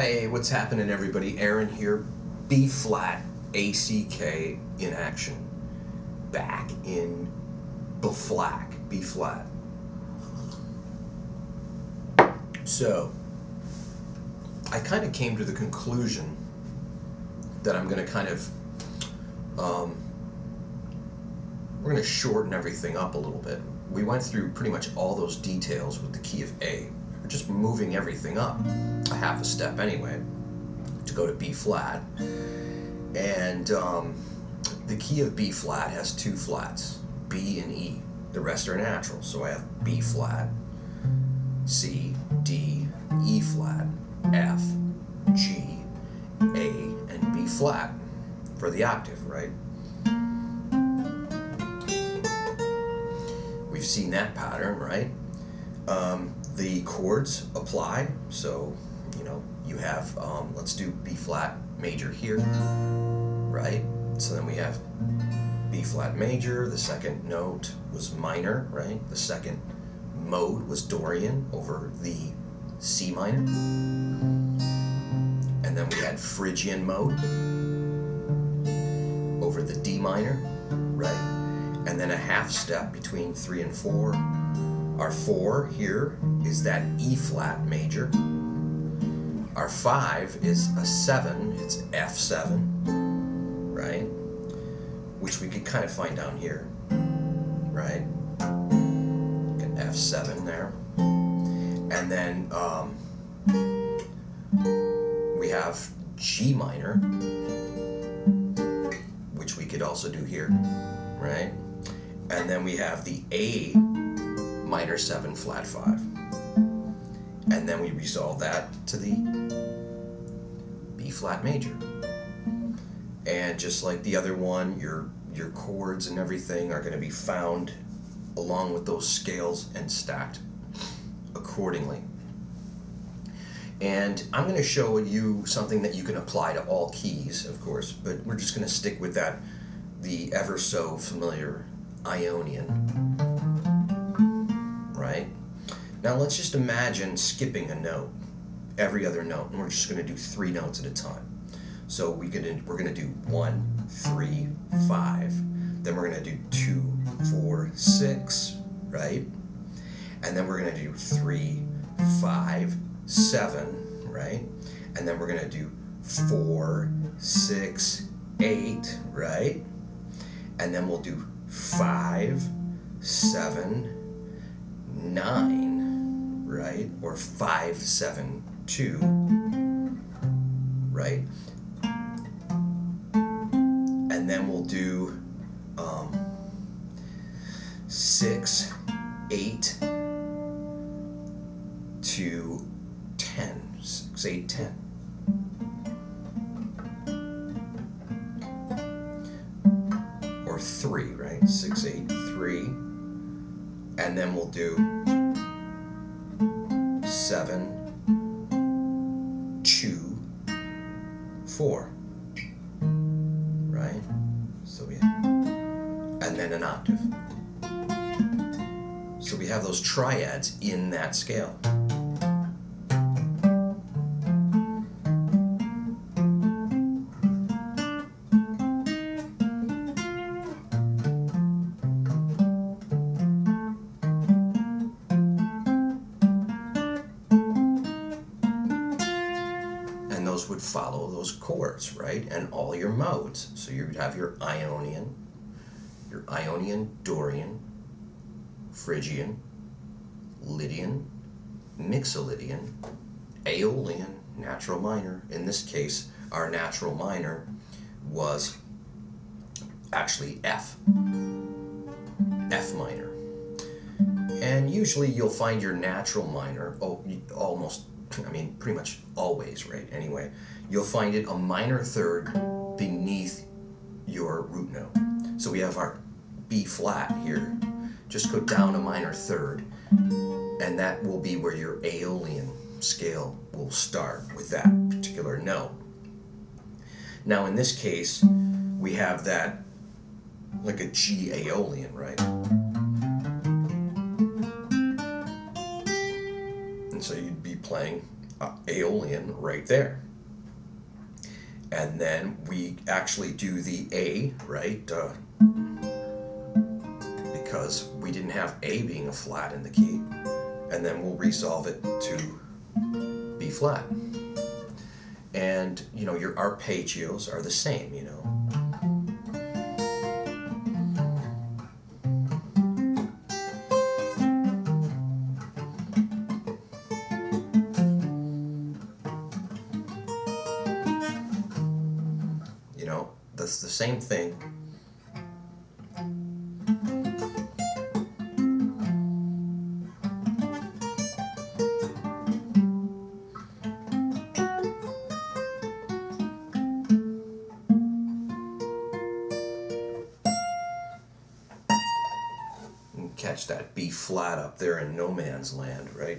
Hey, what's happening, everybody? Aaron here. B flat, ACK in action. Back in B flat, B flat. So, I kind of came to the conclusion that I'm going to kind of, um, we're going to shorten everything up a little bit. We went through pretty much all those details with the key of A. Just moving everything up a half a step anyway to go to B flat. And um, the key of B flat has two flats, B and E. The rest are natural. So I have B flat, C, D, E flat, F, G, A, and B flat for the octave, right? We've seen that pattern, right? Um, the chords apply, so you know you have. Um, let's do B flat major here, right? So then we have B flat major. The second note was minor, right? The second mode was Dorian over the C minor. And then we had Phrygian mode over the D minor, right? And then a half step between three and four. Our four here is that E flat major. Our five is a seven, it's F7, right? Which we could kind of find down here, right? Got F7 there. And then um, we have G minor, which we could also do here, right? And then we have the A minor 7 flat 5. And then we resolve that to the B flat major. And just like the other one, your your chords and everything are going to be found along with those scales and stacked accordingly. And I'm going to show you something that you can apply to all keys, of course, but we're just going to stick with that, the ever so familiar Ionian. Now let's just imagine skipping a note, every other note, and we're just going to do three notes at a time. So we could, we're going to do one, three, five. Then we're going to do two, four, six, right? And then we're going to do three, five, seven, right? And then we're going to do four, six, eight, right? And then we'll do five, seven, nine, right? Or five, seven, two, right? And then we'll do um, six, eight to ten. Six, eight, ten. Or three, right? Six, eight, three. And then we'll do seven, two, four. Right? So we and then an octave. So we have those triads in that scale. So you'd have your Ionian, your Ionian, Dorian, Phrygian, Lydian, Mixolydian, Aeolian, natural minor. In this case, our natural minor was actually F, F minor. And usually you'll find your natural minor, oh, almost, I mean, pretty much always, right? Anyway, you'll find it a minor third beneath your root note. So we have our B flat here just go down a minor third, and that will be where your Aeolian scale will start with that particular note. Now, in this case, we have that like a G Aeolian, right? And so you'd be playing uh, Aeolian right there. And then we actually do the A, right? Uh, because we didn't have A being a flat in the key. And then we'll resolve it to B flat. And, you know, your arpeggios are the same, you know. That's the same thing. Catch that B flat up there in no man's land, right?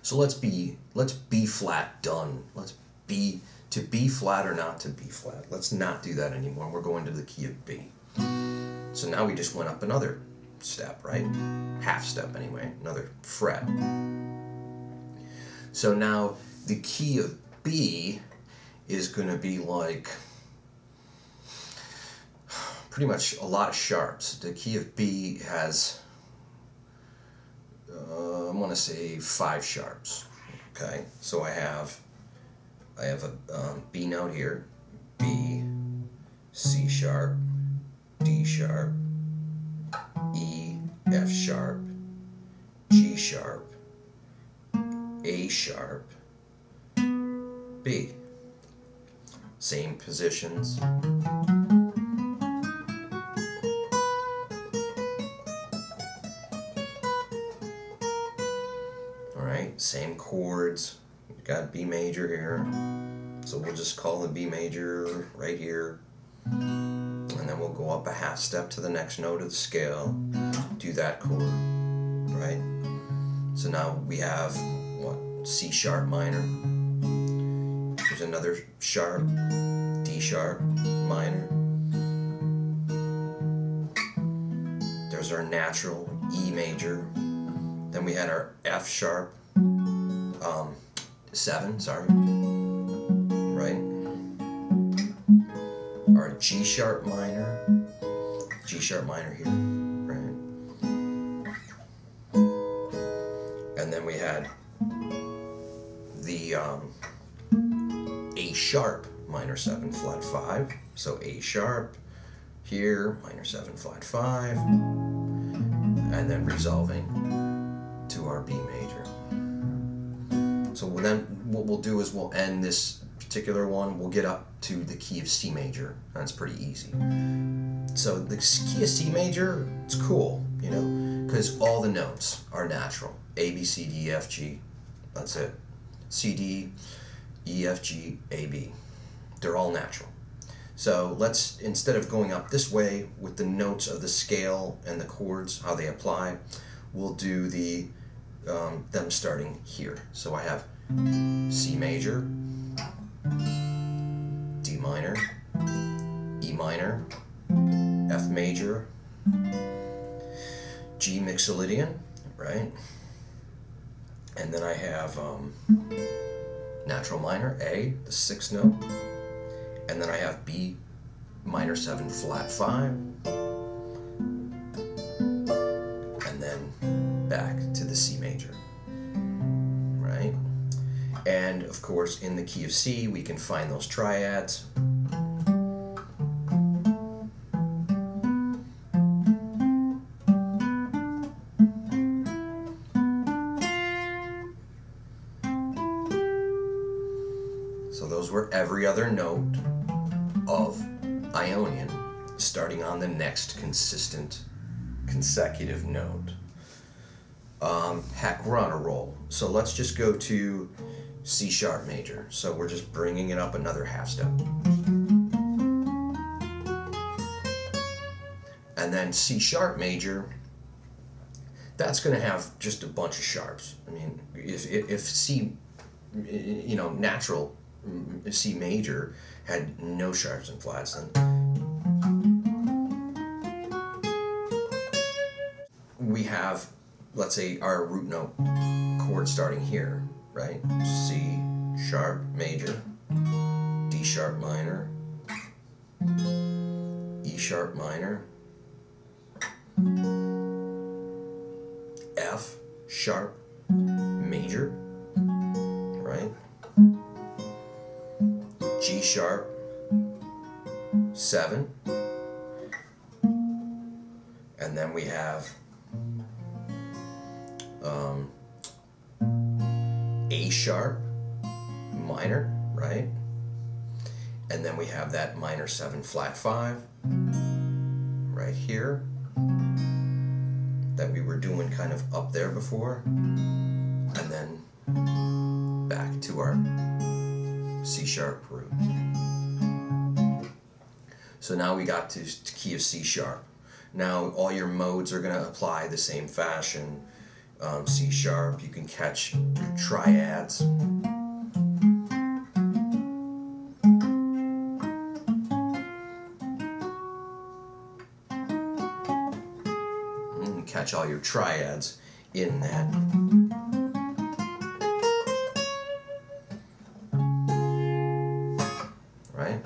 So let's be let's B flat done. Let's be to B flat or not to B flat. Let's not do that anymore. We're going to the key of B. So now we just went up another step, right? Half step anyway, another fret. So now the key of B is going to be like pretty much a lot of sharps. The key of B has, uh, I'm going to say five sharps. Okay, so I have, I have a um, B note here, B, C sharp, D sharp, E, F sharp, G sharp, A sharp, B. Same positions. All right, same chords. Got B major here. So we'll just call the B major right here. And then we'll go up a half step to the next note of the scale. Do that chord, right? So now we have what? C sharp minor. There's another sharp, D sharp minor. There's our natural E major. Then we had our F sharp, um, seven, sorry, right? Our G sharp minor, G sharp minor here, right? And then we had the um, A sharp minor seven flat five, so A sharp here, minor seven flat five, and then resolving to our B major. So then what we'll do is we'll end this particular one, we'll get up to the key of C major. That's pretty easy. So the key of C major, it's cool, you know, because all the notes are natural. A, B, C, D, E, F, G. That's it. C, D, E, F, G, A, B. They're all natural. So let's, instead of going up this way with the notes of the scale and the chords, how they apply, we'll do the um, them starting here. So I have C major, D minor, E minor, F major, G mixolydian, right? And then I have um, natural minor, A, the sixth note. And then I have B minor 7 flat 5, course, in the key of C, we can find those triads. So those were every other note of Ionian starting on the next consistent consecutive note. Um, heck, we're on a roll. So let's just go to C sharp major. So we're just bringing it up another half step. And then C sharp major, that's going to have just a bunch of sharps. I mean, if, if, C, you know, natural C major had no sharps and flats, then we have let's say our root note chord starting here, right? C sharp major, D sharp minor, E sharp minor, F sharp major, right? G sharp 7 and then we have um, A sharp minor, right? And then we have that minor 7 flat 5 right here that we were doing kind of up there before. And then back to our C sharp root. So now we got to, key of C sharp. Now all your modes are going to apply the same fashion. Um, C sharp, you can catch your triads. catch all your triads in that. Right?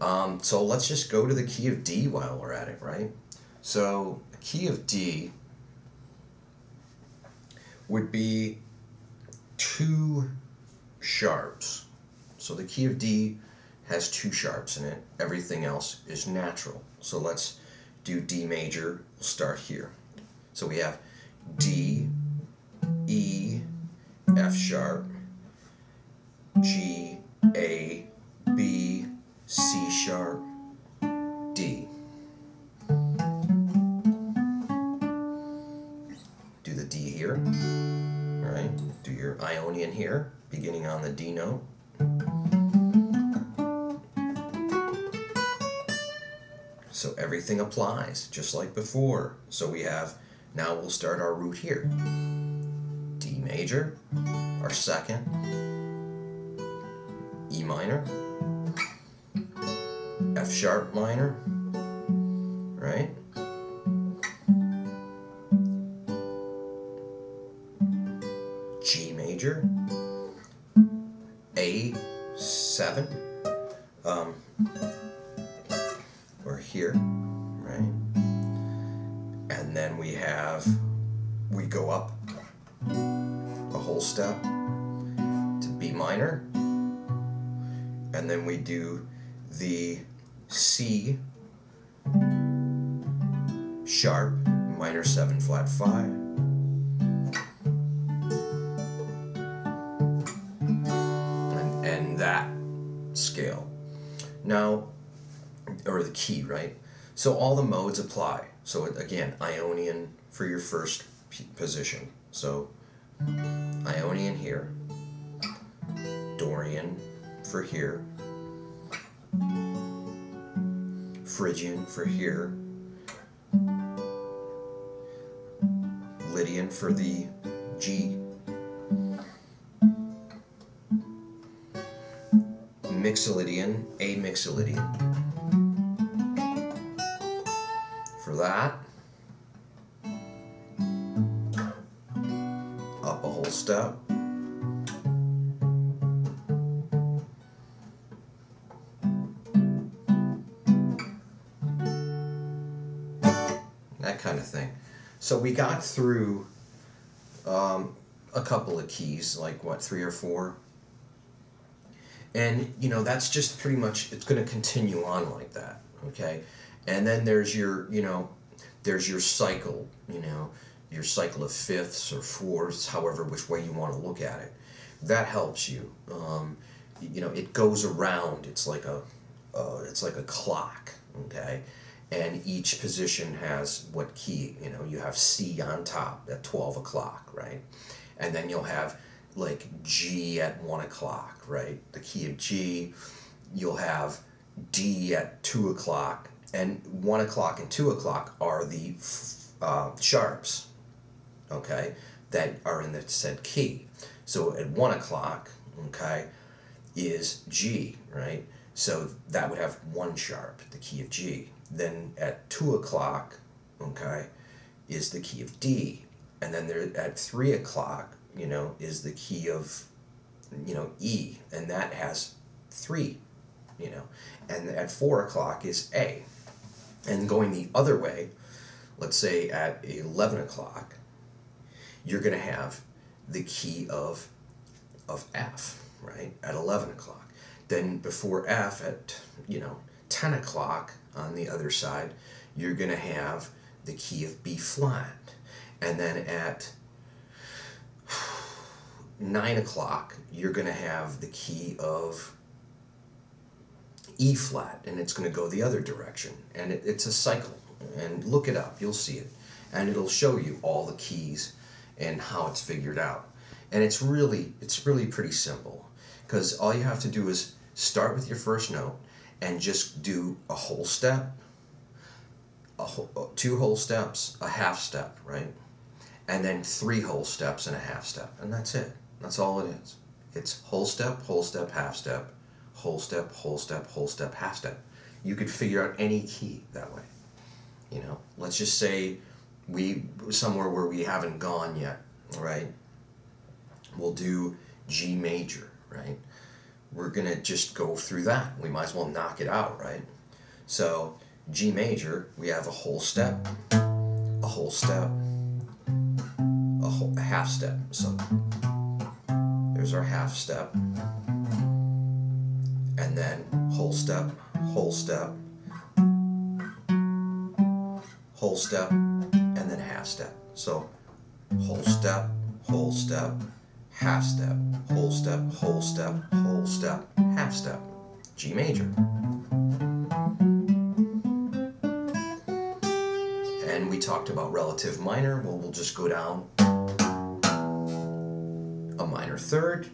Um, so let's just go to the key of D while we're at it, right? So, key of D would be two sharps. So the key of D has two sharps in it. Everything else is natural. So let's do D major. We'll start here. So we have D, E, F sharp, G, A, B, C sharp, D. here, beginning on the D note. So everything applies, just like before. So we have now we'll start our root here. D major, our second, E minor, F sharp minor, right? The C sharp minor 7 flat 5. And, that scale. Now, or the key, right? So all the modes apply. So again, Ionian for your first position. So Ionian here, Dorian for here, Phrygian for here, Lydian for the G, Mixolydian, A Mixolydian. For that. Up a whole step. So we got through um, a couple of keys, like what, three or four? And, you know, that's just pretty much, it's going to continue on like that, okay? and then there's your you know there's your cycle you know your cycle of fifths or fourths however which way you want to look at it that helps you um, you know it goes around it's like a uh, it's like a clock okay and each position has what key you know you have c on top at 12 o'clock right and then you'll have like g at 1 o'clock right the key of g you'll have d at 2 o'clock and one o'clock and two o'clock are the uh, sharps, okay, that are in the said key. So at one o'clock, okay, is G, right? So that would have one sharp, the key of G. Then at two o'clock, okay, is the key of D. and then there at three o'clock, you know, is the key of, you know, E, and that has three, you know, and at four o'clock is A, and going the other way, let's say at eleven o'clock, you're going to have the key of of F, right, at eleven o'clock. Then before F at you know ten o'clock on the other side, you're going to have the key of B flat. And then at 9 o'clock, you're going to have the key of E flat, and it's going to go the other direction. And it, it's a cycle. And look it up, you'll see it. And it'll show you all the keys and how it's figured out. And it's really, it's really pretty simple because all you have to do is start with your first note and just do a whole step, a whole, uh, two whole steps, a half step, right? And then three whole steps and a half step. And that's it. That's all it is. It's whole step, whole step, half step, whole step, whole step, whole step, half step. You could figure out any key that way. You know, let's just say we somewhere where we haven't gone yet, right? We'll do G major, right? We're gonna just go through that. We might as well knock it out, right? So G major, we have a whole step, a whole step, a, whole, a half step. So there's our half step, and then whole step, whole step, whole step, and then half step. So whole step, whole step, half step, whole step, whole step, whole step, half step. G major. And we talked about relative minor. Well, we'll just go down a minor third,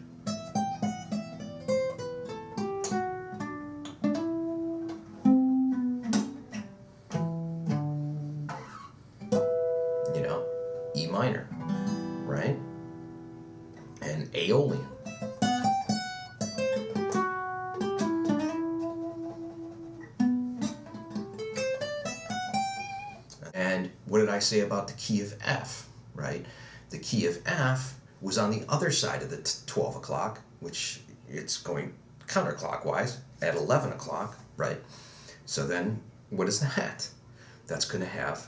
you know, E minor, Aeolian. And what did I say about the key of F, right? The key of F was on the other side of the 12 o'clock, which it's going counterclockwise at 11 o'clock, right? So then what is that? That's going to have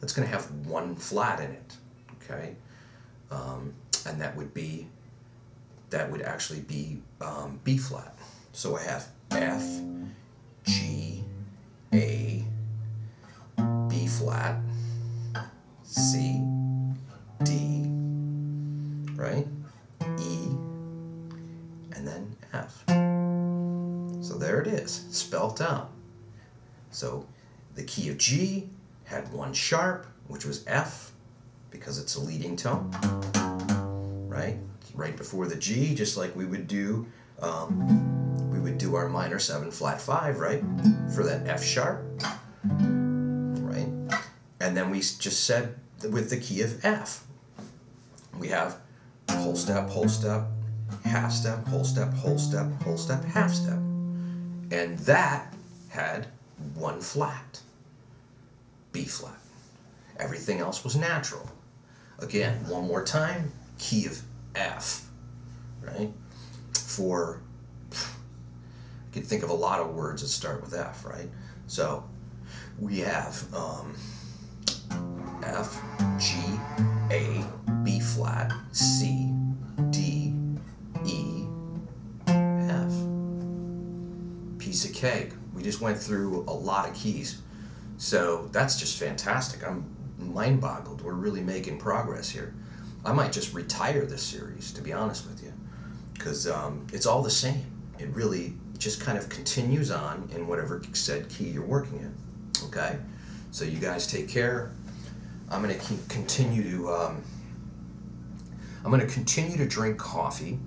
that's going to have one flat in it, okay? Um, and that would be that would actually be um, B flat. So I have F, G, A, B flat, C, D, right? E, and then F. So there it is, spelt out. So the key of G had one sharp, which was F, because it's a leading tone, right? Right before the G, just like we would do, um, we would do our minor seven flat five, right? For that F sharp, right? And then we just said with the key of F, we have whole step, whole step, half step, whole step, whole step, whole step, half step. And that had one flat, B flat. Everything else was natural. Again, one more time, key of F, right? For, I can think of a lot of words that start with F, right? So we have um, F, G, A, B flat, C, D, E, F. Piece of cake. We just went through a lot of keys. So that's just fantastic. I'm mind boggled. We're really making progress here. I might just retire this series, to be honest with you, because um, it's all the same. It really just kind of continues on in whatever said key you're working in. Okay? So you guys take care. I'm going to continue to. Um, I'm going to continue to drink coffee